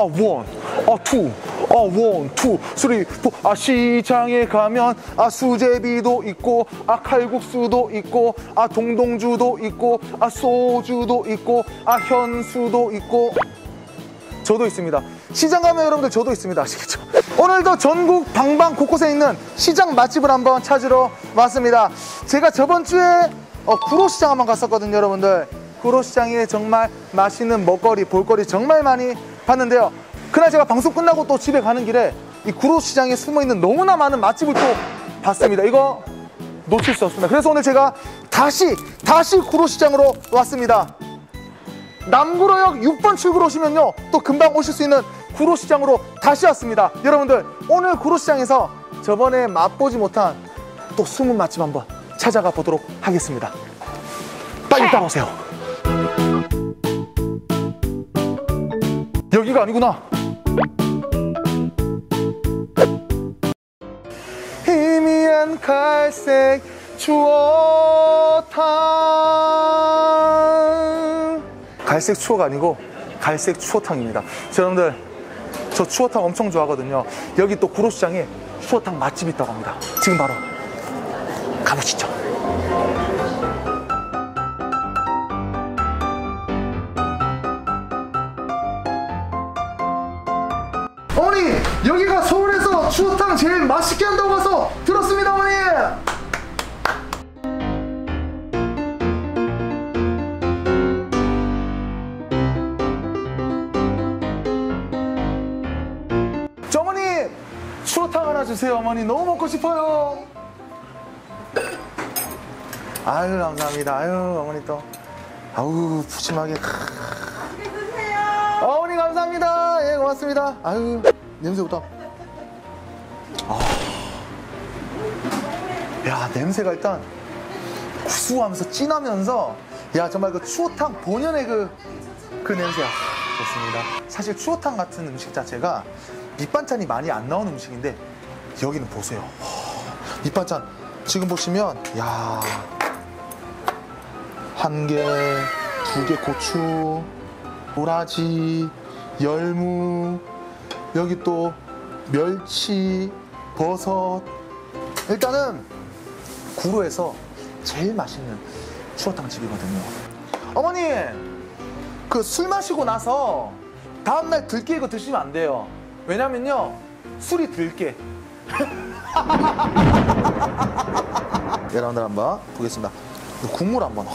아 one, 아 two, 아 one, two, three, four. 아 시장에 가면 아 수제비도 있고 아 칼국수도 있고 아 동동주도 있고 아 소주도 있고 아 현수도 있고 저도 있습니다. 시장 가면 여러분들 저도 있습니다. 아시겠죠? 오늘도 전국 방방 곳곳에 있는 시장 맛집을 한번 찾으러 왔습니다. 제가 저번 주에 어, 구로시장 한번 갔었거든요, 여러분들. 구로시장에 정말 맛있는 먹거리, 볼거리 정말 많이 봤는데요. 그날 제가 방송 끝나고 또 집에 가는 길에 이 구로 시장에 숨어 있는 너무나 많은 맛집을 또 봤습니다. 이거 놓칠 수 없습니다. 그래서 오늘 제가 다시 다시 구로 시장으로 왔습니다. 남구로역 6번 출구로 오시면요 또 금방 오실 수 있는 구로 시장으로 다시 왔습니다 여러분들 오늘 구로 시장에서 저번에 맛보지 못한 또 숨은 맛집 한번 찾아가 보도록 하겠습니다 빨리 따라오세요 여기가 아니구나. 희미한 갈색 추어탕. 갈색 추어가 아니고 갈색 추어탕입니다. 자, 여러분들 저 추어탕 엄청 좋아하거든요. 여기 또 구로시장에 추어탕 맛집이 있다고 합니다. 지금 바로 가보시죠 여기가 서울에서 추어탕 제일 맛있게 한다고 해서 들었습니다 어머니. 저 어머니 추어탕 하나 주세요 어머니. 너무 먹고 싶어요. 아유 감사합니다. 아유 어머니 또. 아우 푸짐하게. 어머니 감사합니다. 예 고맙습니다. 아유 냄새부터? 아. 야 냄새가 일단 구수하면서 진하면서 야 정말 그 추어탕 본연의 그, 그 냄새야. 좋습니다. 사실 추어탕 같은 음식 자체가 밑반찬이 많이 안 나오는 음식인데 여기는 보세요. 허, 밑반찬 지금 보시면 야. 한 개, 두 개 고추, 도라지, 열무, 여기 또 멸치, 버섯. 일단은 구로에서 제일 맛있는 추어탕 집이거든요. 어머니, 그 술 마시고 나서 다음날 들깨 이거 드시면 안 돼요. 왜냐면요, 술이 들깨. 여러분들 한번 보겠습니다. 이 국물 한번, 와,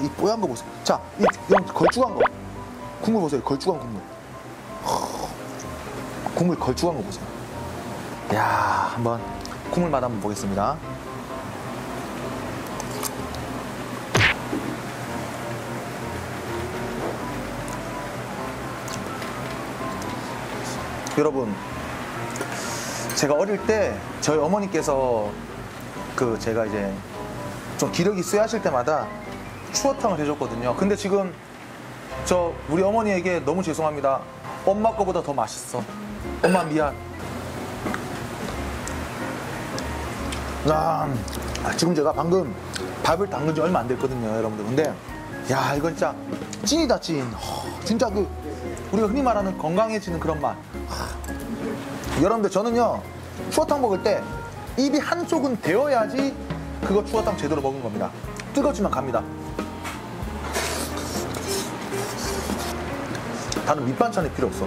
이 뽀얀 거 보세요. 자, 이, 이런 걸쭉한 거. 국물 보세요. 걸쭉한 국물. 하, 국물 걸쭉한 거 보세요. 야 한번 국물 맛 한번 보겠습니다. 여러분, 제가 어릴 때 저희 어머니께서 그 제가 이제 좀 기력이 쇠하실 때마다 추어탕을 해줬거든요. 근데 지금 저 우리 어머니에게 너무 죄송합니다. 엄마 거보다 더 맛있어. 엄마 미안. 아, 지금 제가 방금 밥을 담근 지 얼마 안 됐거든요, 여러분들. 근데 야 이건 진짜 찐이다 찐. 허, 진짜 그 우리가 흔히 말하는 건강해지는 그런 맛. 하, 여러분들 저는요 추어탕 먹을 때 입이 한쪽은 데워야지 그거 추어탕 제대로 먹은 겁니다. 뜨거지만 갑니다. 다른 밑반찬이 필요 없어.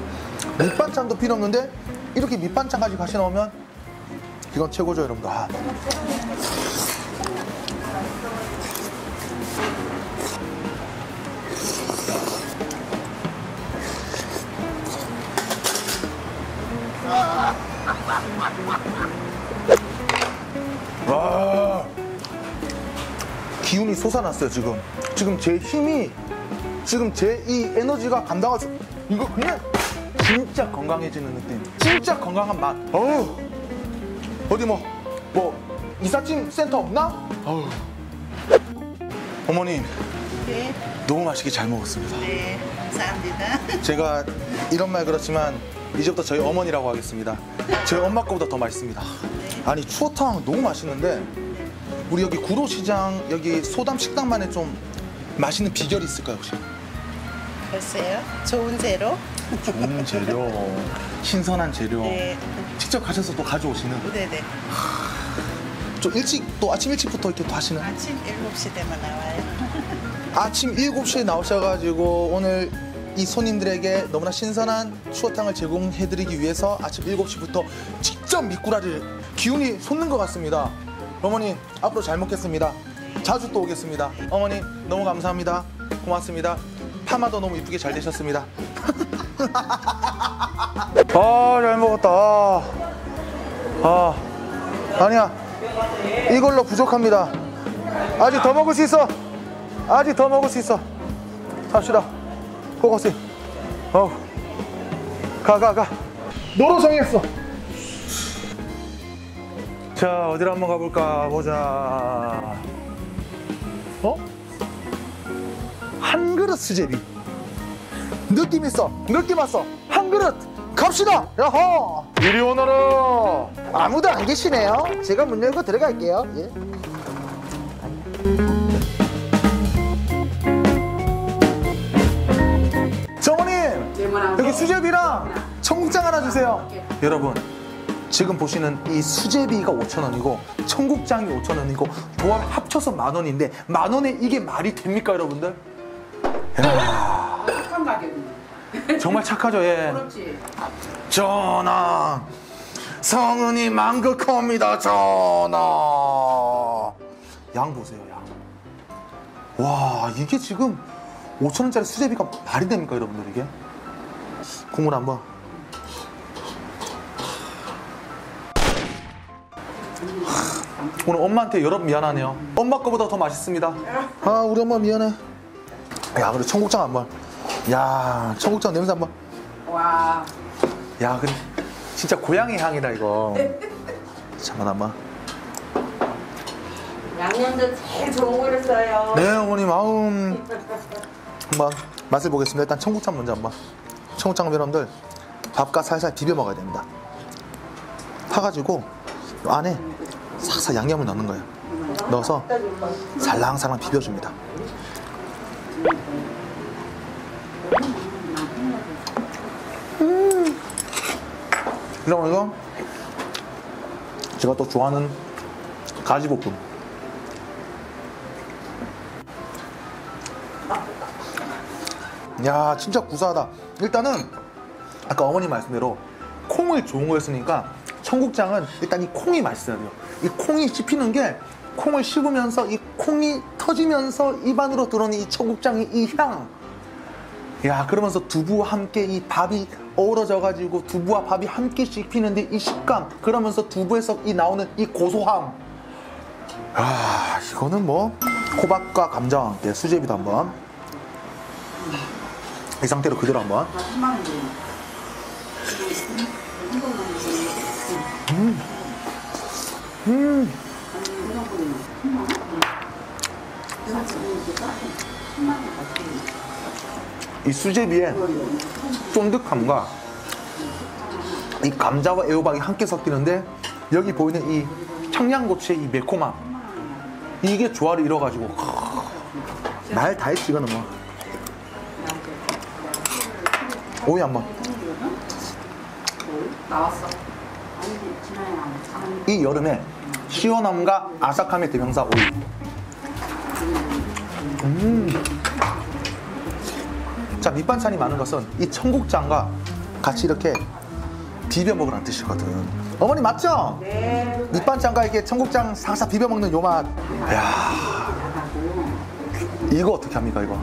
밑반찬도 필요 없는데 이렇게 밑반찬까지 같이 넣으면 이건 최고죠, 여러분들. 아. 와. 기운이 솟아났어요, 지금. 지금 제 힘이 지금 제 이 에너지가 감당할 수 이거 그냥 진짜 건강해지는 느낌. 진짜 건강한 맛. 어우. 어디 뭐 뭐 이삿짐 센터 없나? 어우. 어머님. 네, 너무 맛있게 잘 먹었습니다. 네, 감사합니다. 제가 이런 말 그렇지만 이제부터 저희 어머니라고 하겠습니다. 저희 엄마 거보다 더 맛있습니다. 아니 추어탕 너무 맛있는데 우리 여기 구로시장 여기 소담 식당만의 좀 맛있는 비결이 있을까요 혹시? 글쎄요, 좋은 재료. 좋은 재료, 신선한 재료. 네. 직접 가셔서 또 가져오시는. 네네. 좀 일찍 또 아침 일찍부터 이렇게 또 하시는. 아침 7시 되면 나와요. 아침 7시에 나오셔가지고 오늘 이 손님들에게 너무나 신선한 추어탕을 제공해드리기 위해서 아침 7시부터 직접 미꾸라지를 기운이 솟는 것 같습니다. 어머니 앞으로 잘 먹겠습니다. 자주 또 오겠습니다. 어머니 너무 감사합니다. 고맙습니다. 파마도 너무 이쁘게 잘 되셨습니다. 아 잘 먹었다. 아 아니야 이걸로 부족합니다. 아직 더 먹을 수 있어. 아직 더 먹을 수 있어. 갑시다. 고고씨. 어우. 가, 가, 가. 노루성했어. 자, 어디로 한번 가볼까? 보자. 한 그릇 수제비. 느낌 있어. 느낌 왔어. 한 그릇. 갑시다. 야호. 이리 오너라. 아무도 안 계시네요. 제가 문 열고 들어갈게요. 예. 정원님 여기 수제비랑 청국장 하나 주세요 여러분 지금 보시는 이 수제비가 5,000원이고 청국장이 5,000원이고 조합 합쳐서 만원인데 만원에 이게 말이 됩니까 여러분들? 야, 착한 가격이네. 정말 착하죠 예. 그렇지. 전하 성은이 망극합니다 전하. 양 보세요 양 와 이게 지금 5천원짜리 수제비가 말이 됩니까 여러분들 이게? 국물 한번. 하, 오늘 엄마한테 여러 분 미안하네요. 엄마 거보다 더 맛있습니다. 아 우리 엄마 미안해 야 그래 청국장 한번 야 청국장 냄새 한번 와. 야, 근데 진짜 고양이 향이다 이거. 잠깐만. 양념도 제일 좋은 거를 써요. 네, 어머니 마음. 한번 맛을 보겠습니다. 일단 청국장 먼저 한번. 청국장 여러분들 밥과 살살 비벼 먹어야 됩니다. 파가지고 요 안에 싹싹 양념을 넣는 거예요. 넣어서 살랑살랑 비벼줍니다. 음. 그럼 이거 제가 또 좋아하는 가지볶음. 야 진짜 구수하다 일단은 아까 어머니 말씀대로 콩을 좋은 거였으니까 청국장은 일단 이 콩이 맛있어야 돼요 이 콩이 씹히는 게 콩을 씹으면서 이 콩이 터지면서 입안으로 들어오는 이 청국장의 이 향. 야 그러면서 두부와 함께 이 밥이 어우러져 가지고 두부와 밥이 함께 씹히는데 이 식감. 그러면서 두부에서 이 나오는 이 고소함. 아 이거는 뭐 호박과 감자와 함께 수제비도 한번. 이 상태로 그대로 한번 이 수제비의 쫀득함과 이 감자와 애호박이 함께 섞이는데 여기 보이는 이 청양고추의 이 매콤함. 이게 조화를 이뤄가지고 말다 했지 이거는 뭐. 오이 한번. 이 여름에 시원함과 아삭함의 대명사 오이 음. 자 밑반찬이 많은 것은 이 청국장과 같이 이렇게 비벼 먹으라는 뜻이거든 어머니 맞죠? 네. 밑반찬과 이게 청국장 싹싹 비벼 먹는 요 맛. 야 이거 어떻게 합니까 이거?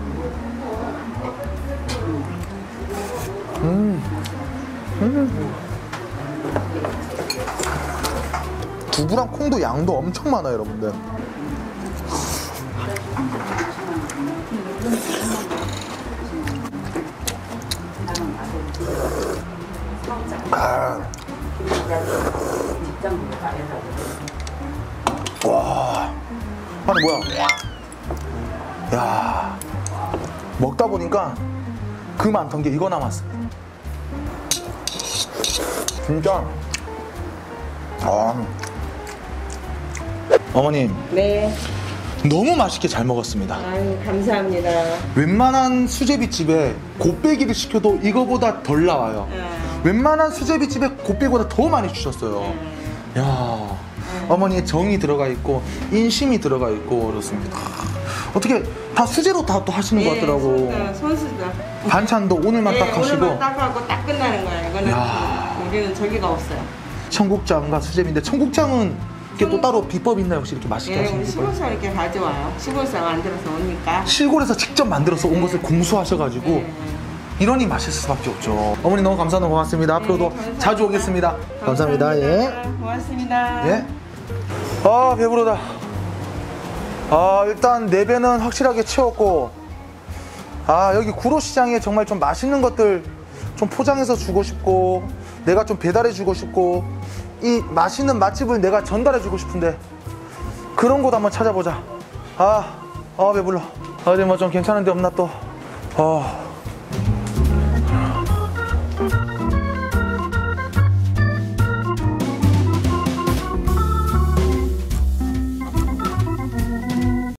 음. 음. 두부랑 콩도 양도 엄청 많아요, 여러분들. 아. 와. 아니 뭐야? 야. 먹다 보니까 그 많던 게 이거 남았어. 진짜. 아. 어머님, 네. 너무 맛있게 잘 먹었습니다. 아유, 감사합니다. 웬만한 수제비 집에 곱빼기를 시켜도 이거보다 덜 나와요. 네. 웬만한 수제비 집에 곱빼기보다 더 많이 주셨어요. 야 어머니의 정이 들어가 있고 인심이 들어가 있고 그렇습니다. 어떻게 다 수제로 다 또 하시는 것 같더라고. 네, 손수다. 반찬도 오늘만 네, 딱 하시고 오늘만 딱 하고 딱 끝나는 거예요. 이거는 야. 우리는 저기가 없어요. 청국장과 수제비인데 청국장은 이게 또 따로 비법 있나요? 혹시 이렇게 맛있게 예, 하시는 우리 비법? 시골서 이렇게 가져와요. 시골서 만들어서 오니까. 시골에서 직접 만들어서 온 것을 공수하셔가지고 네. 이러니 맛있을 수밖에 없죠. 어머니 너무 감사하고 고맙습니다. 앞으로도 감사합니다. 자주 오겠습니다. 감사합니다. 예. 고맙습니다. 예. 아 배부르다. 아 일단 네 배는 확실하게 채웠고 아 여기 구로시장에 정말 좀 맛있는 것들 좀 포장해서 주고 싶고 내가 좀 배달해 주고 싶고 이 맛있는 맛집을 내가 전달해 주고 싶은데 그런 곳 한번 찾아보자. 아, 아 배불러. 어디 뭐 좀 괜찮은 데 없나 또. 아.